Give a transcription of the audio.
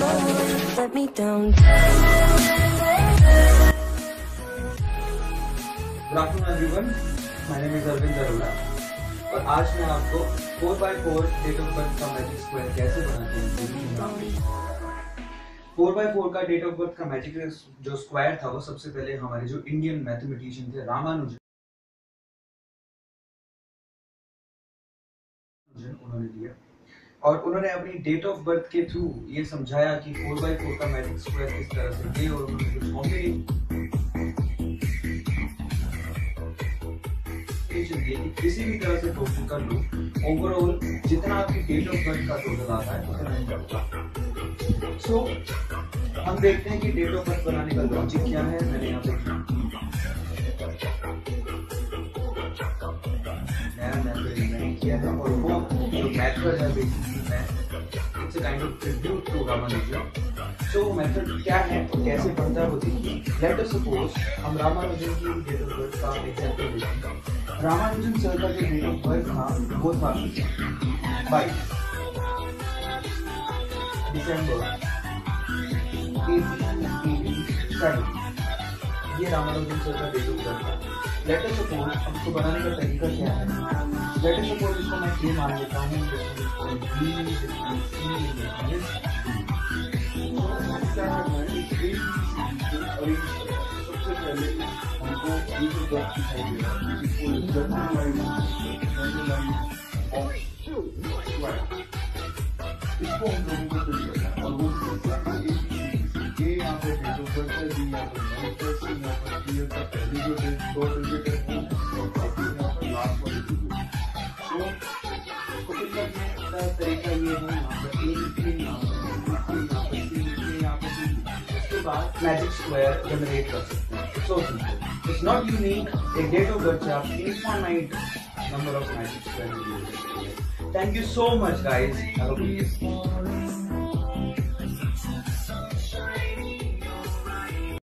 और आज मैं आपको 4x4 डेट ऑफ़ बर्थ का मैजिक स्क्वायर कैसे बनाते हैं, वो बताऊँगा। 4x4 का डेट ऑफ़ बर्थ का मैजिक जो स्क्वायर था, वो सबसे पहले हमारे जो इंडियन मैथमेटिशियन थे रामानुजन उन्होंने दिया। और उन्होंने अपनी डेट ऑफ़ बर्थ के थ्रू ये समझाया कि 4x4 का मैजिक स्क्वायर किस तरह से दे और उन्होंने कुछ मौके किसी भी तरह से टोटल कर लो ओवरऑल जितना आपकी डेट ऑफ़ बर्थ का टोटल आता है, उतना ही निकलता सो हम देखते हैं कि डेट ऑफ़ बर्थ बनाने का लॉजिक क्या है, मैंने यहाँ पे मेथड है अ रामानुजन मेथड क्या है और कैसे बनता है वो देखिए लेट सपोज़ हम रामानुजन की डेट ऑफ़ बर्थ का देखेंगे रामानुजन सर का जो डेट ऑफ़ बर्थ था वो था बाईस दिसंबर ये रामानुजन सर का बर्थ था। लेट अस सपोज़ अब इसको बनाने का तरीका क्या है? लेटर सपोज़ इसको मैं ए मान लेता हूँ पहले हमको ये इसको हम लोगों को ये यहाँ पे डेट ऑफ़ बर्थ है बी यहाँ पे मंथ है यहाँ पर ईयर का पहली जो डेट दो डिजिट है वो और यहाँ पर लास्ट वाली डिजिट तो इसको फिल करने का तरीका ये है यहाँ पर ए लिखिए यहाँ पर यहाँ पर सी लिखिए यहाँ पर सी उसके बाद मैजिक स्क्वायर जनरेट कर सकते हैं it's so simple it's not unique एक डेट ऑफ़ बर्थ से आप infinite number of magic square videos. Thank you so much, guys. Have a good day.